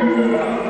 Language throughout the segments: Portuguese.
Música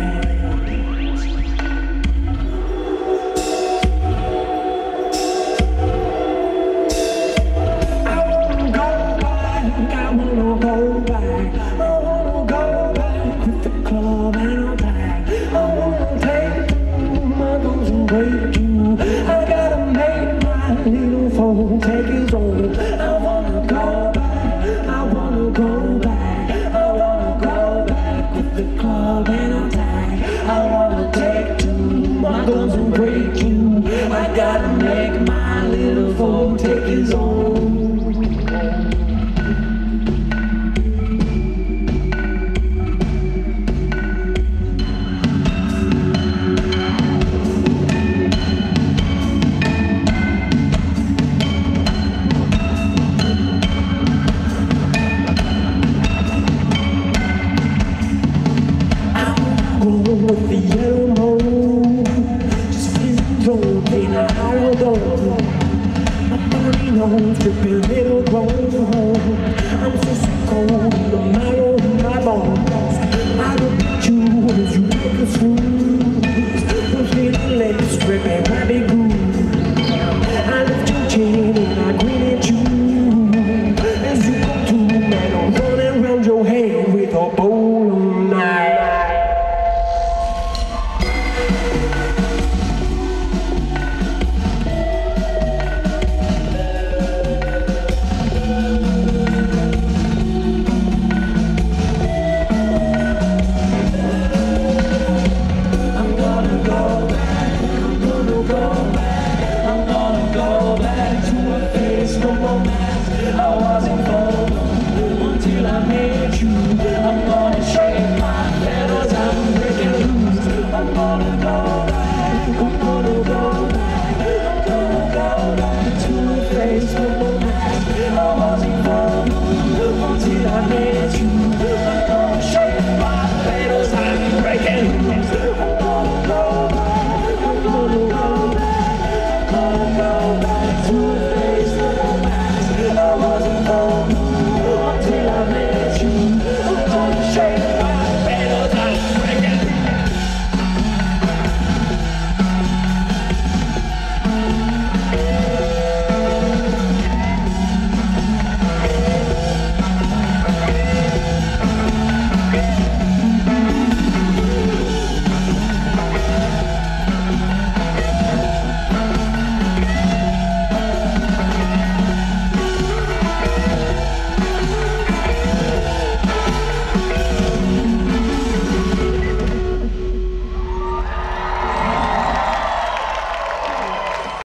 no bull.